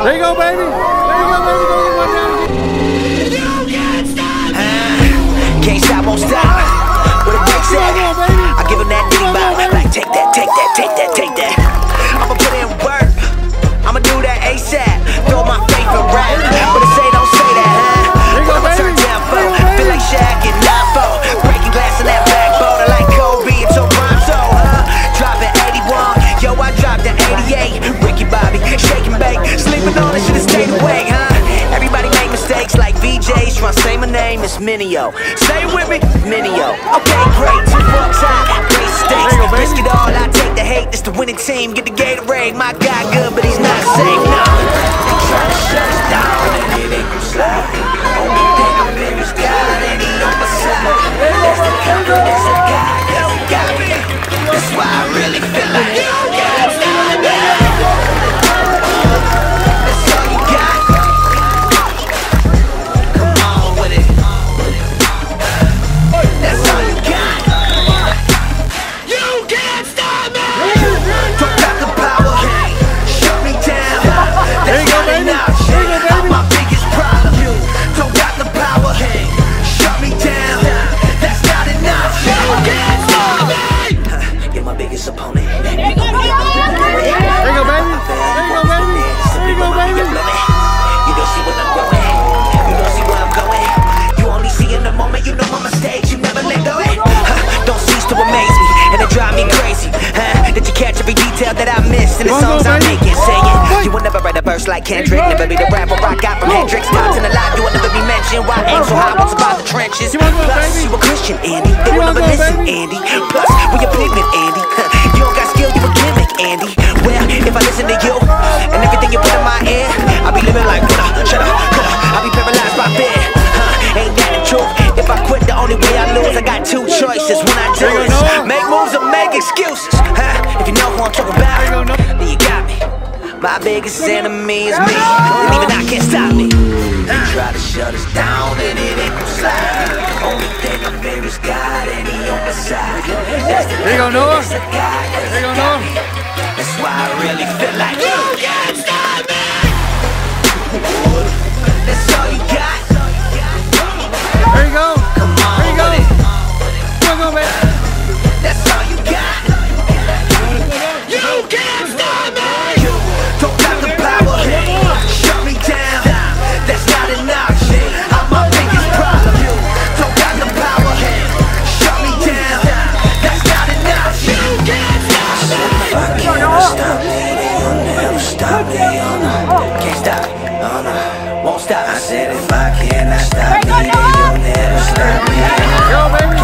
There you go, baby. There you go, baby. Go get one name, it's Mineo. Say it with me, Mineo. Okay, great. Two bucks high, great stakes. Risk it all, I take the hate. This the winning team. Get the Gatorade. My guy good, but he's not safe. No. They tryna shut us down, and it ain't gon' slide. You're my biggest opponent. There you go, baby. There you go, baby. There you go, baby. You don't see when I'm growing. You don't see where I'm going. You only see in the moment. You know my mistakes. You never let go. Huh, Don't cease to amaze me, and it drive me crazy. Huh, Did you catch every detail that I missed in the songs I baby. make? It saying you will never write a verse like Kendrick. Never be the rapper I got from Hendrix. Top ten alive. You will never be mentioned. Why aim so high? What's about the trenches? You wanna go, Plus, you a Christian, Andy. They will never listen. Andy. Two choices. When I do There you is go, Noah. make moves or make excuses. Huh? If you know who I'm talking about, There you go, Noah. then you got me. My biggest enemy is me, and even I can't stop me. They try to shut us down, and it ain't gon' slide. Only thing I fear is God, and He on my side. That's the There you go, Noah. confidence I got, 'cause There you go, Noah. That's why I really feel like Can't stop, oh no, won't stop. I said if I cannot stop. Hey, go, no, no. You'll never stop me. Yo, baby.